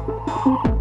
Gracias.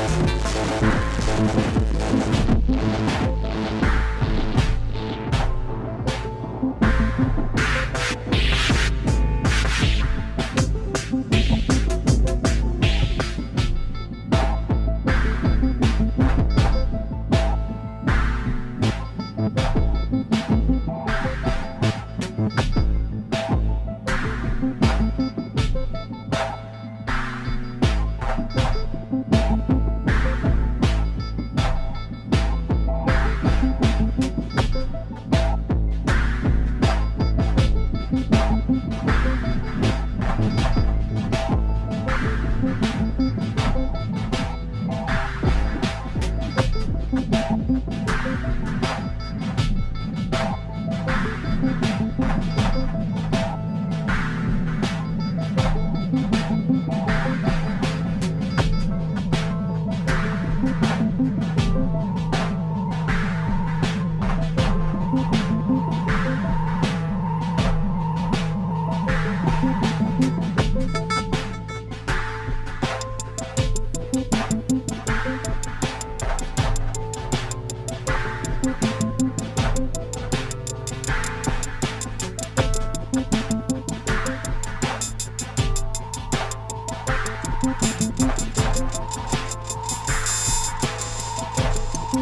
Thank you.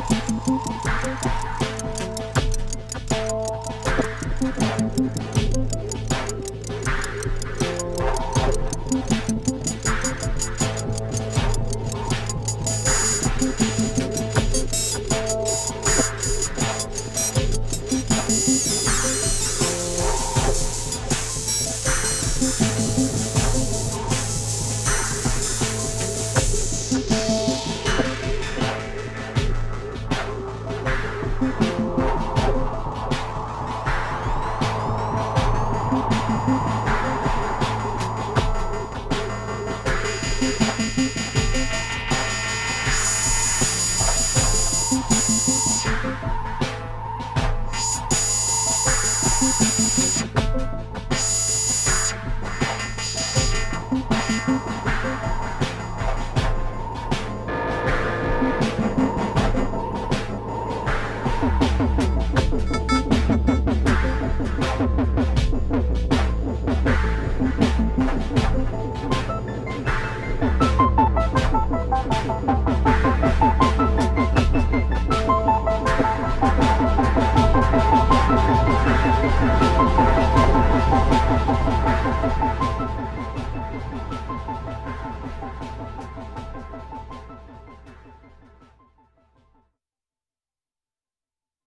Thank you.